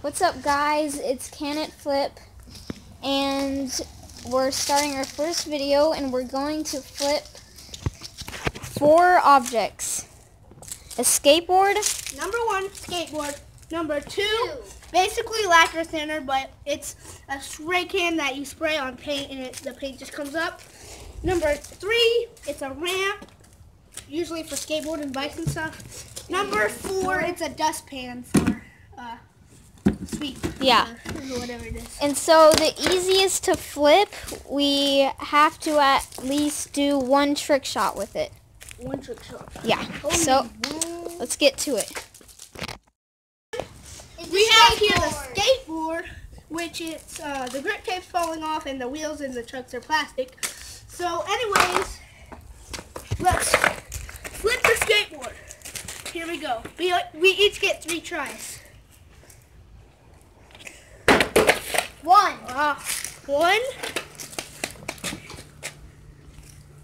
What's up guys, it's Can It Flip and we're starting our first video and we're going to flip four objects. A skateboard, Number one, skateboard. Number two, basically lacquer thinner, but it's a spray can that you spray on paint and it, the paint just comes up. Number three, it's a ramp, usually for skateboard and bikes and stuff. Number four, it's a dustpan for uh, sweep. Yeah. Whatever it is. and so the easiest to flip, we have to at least do one trick shot with it. One trick shot. Yeah, so let's get to it. We have here the skateboard, which is uh, the grip tape's falling off and the wheels and the trucks are plastic. So, anyways, let's flip the skateboard. Here we go. We, we each get three tries. One. Uh, one.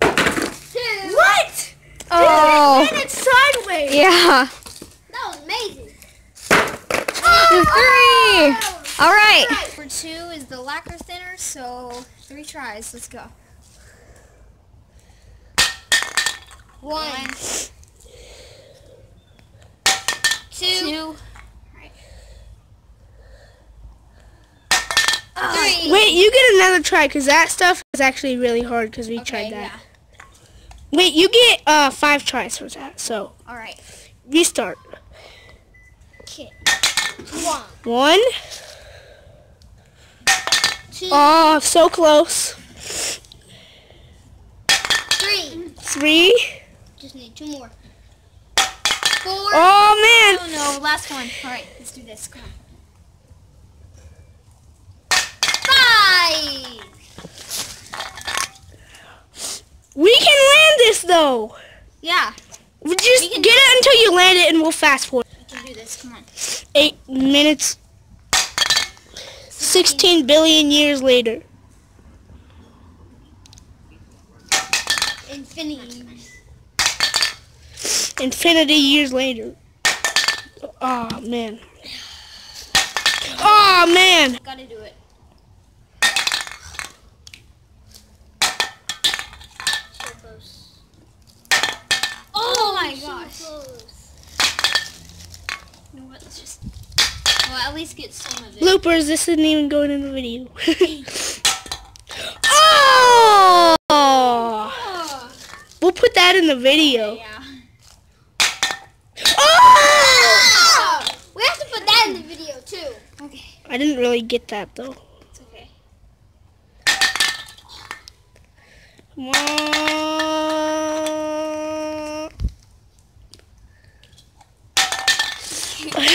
Two. What? Oh, And it's sideways. yeah. That was amazing. Three. All right. Right. Number two is the lacquer thinner, so three tries. Let's go. One. Two. Three. Wait, you get another try because that stuff is actually really hard because we Okay, tried that. yeah. Wait, you get uh, five tries for that. So, All right. restart. Okay. One. One. Two. Oh, so close. Three. Three. Just need two more. Four. Oh, man. Oh no, last one. All right, let's do this. Come on. Five. We can land this, though. Yeah, We Just We get it until you land it, and we'll fast forward. we can do this. Come on. Eight minutes. 16 billion years later. Infinity. Infinity years later. Oh, man. Oh, man. Gotta do it. So close. Oh my gosh. You? Let's just. Well, at least get some of it. Bloopers, this isn't even going in the video. oh! Oh. We'll put that in the video. Oh, yeah. Oh! We have to put that in the video too. Okay. I didn't really get that though. It's okay. Come on.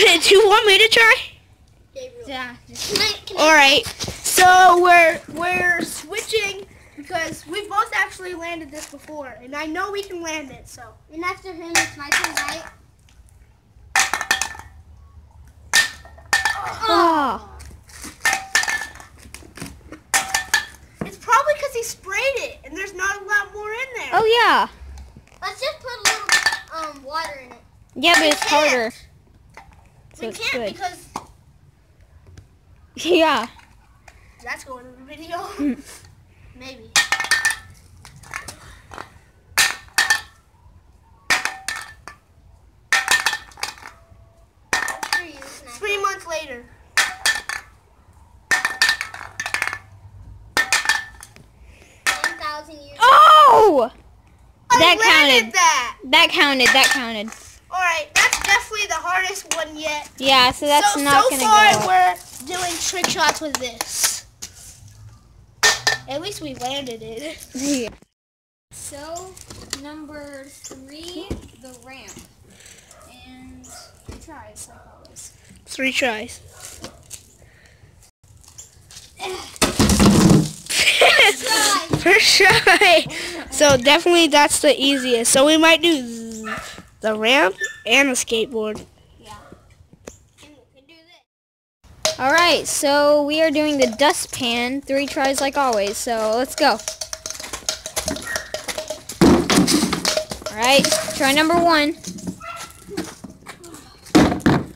Do you want me to try? Yeah. All right. So we're we're switching because we've both actually landed this before, and I know we can land it. So And after him, it's my turn, right? Oh. it's probably because he sprayed it, and there's not a lot more in there. Oh yeah. Let's just put a little um water in it. Yeah, but We it's can't. harder. So we can't good. because Yeah. that's going in the video. Maybe. Three, months later. Years. Oh! That landed counted. that. That counted. That counted. All right, that's definitely the hardest one yet. Yeah. So that's so, not so gonna far go. we're doing trick shots with this. At least we landed it. Yeah. So number three, the ramp, and three tries like always. Three tries. First try. So definitely that's the easiest. So we might do the ramp and the skateboard. Yeah. And we can do this. All right. So we are doing the dustpan. Three tries like always. So let's go. All right. Try number one.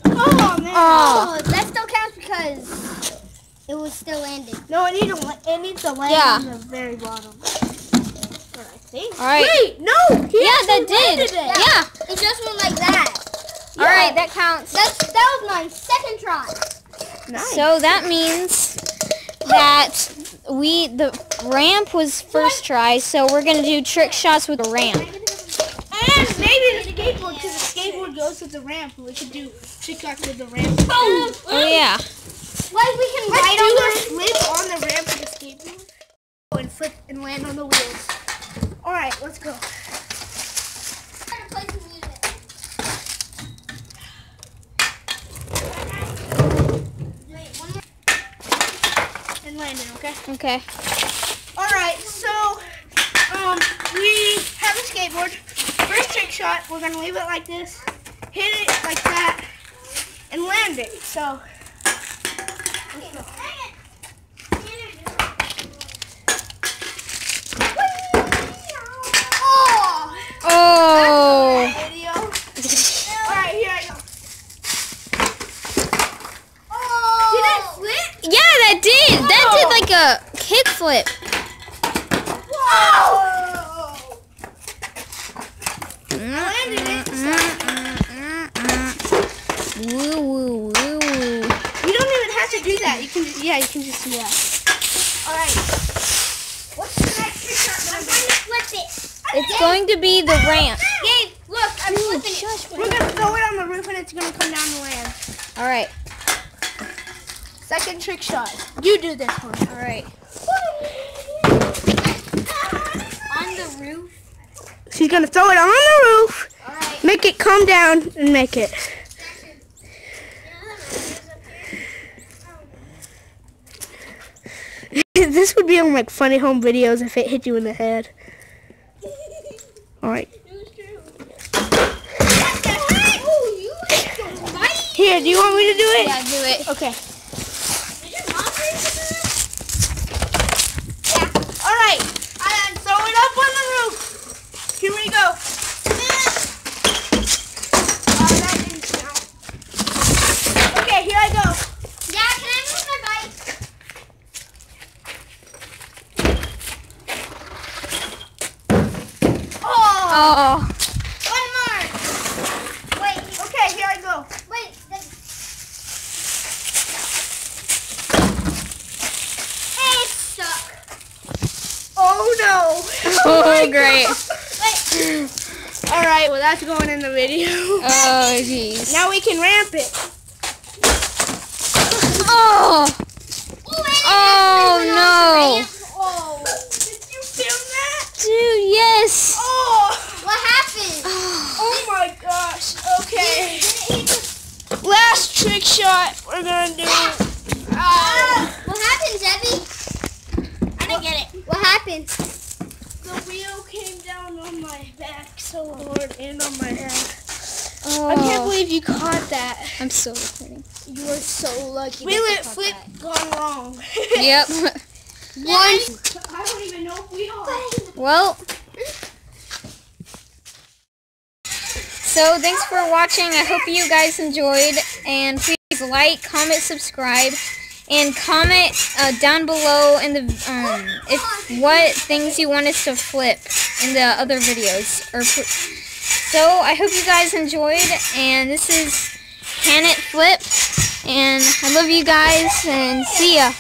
Oh man. Oh. Oh, that still counts because it was still landing. No, it needs to it needs to land Yeah. on the very bottom. Alright. Wait, no. he Yeah, that actually landed did. it. Yeah. It just went like that. All right, that counts. That's that was my second try. Nice. So that means that we the ramp was first try, so we're gonna do trick shots with the ramp. and maybe the skateboard because the skateboard goes with the ramp. We could do trick shots with the ramp. Boom! Oh yeah. Like we can Let's ride on the flip on the ramp with the skateboard. And flip and land on the wheels. All right, let's go. play some music. Wait, one more. And okay? Okay. All right, so um, we have a skateboard. First trick shot, we're gonna leave it like this, hit it like that, and land it. So Oh! Oh. video. All right, here I go. Oh! Did I flip? Yeah, that did. That did like a kick flip. Whoa! landed it. Woo woo woo woo. You don't even have to do that. You can, yeah, you can just do that. All right. What's the next trick shot? I'm going to flip it. It's going to be the ramp. Gabe, look, I'm flipping it. We're gonna throw it on the roof and it's gonna come down the land. All right. Second trick shot. You do this one. All right. On the roof. She's gonna throw it on the roof, Alright. make it come down, and make it. this would be on like funny home videos if it hit you in the head. All right. Oh, you like to fight? Here, do you want me to do it? Yeah, do it. Okay. Did your mom raise All right. Throw it up on the roof. Here we go. Oh, that didn't count. Okay, here I go. Yeah, can I move my bike? Oh. Oh. One more. Wait, Okay, here I go. wait. The... It stuck. Oh no. Oh, great. All right, well that's going in the video. Oh, jeez. Now we can ramp it. Oh. Oh, no. Oh. Did you film that? Dude, yes. Oh. What happened? Oh my gosh. Okay. Did it hit the... Last trick shot we're gonna do. Ah. What happened, Debbie? I didn't get it. What happened? The wheel came down on my back so hard and on my head. Oh. I can't believe you caught that. I'm so recording. You were so lucky. We let flip gone wrong. Yep. One. I don't even know if we are. Well. So thanks for watching. I hope you guys enjoyed. And please like, comment, subscribe, and comment uh, down below in the um if what things you want us to flip in the other videos. Or so I hope you guys enjoyed. And this is Can It Flip. And I love you guys. And see ya.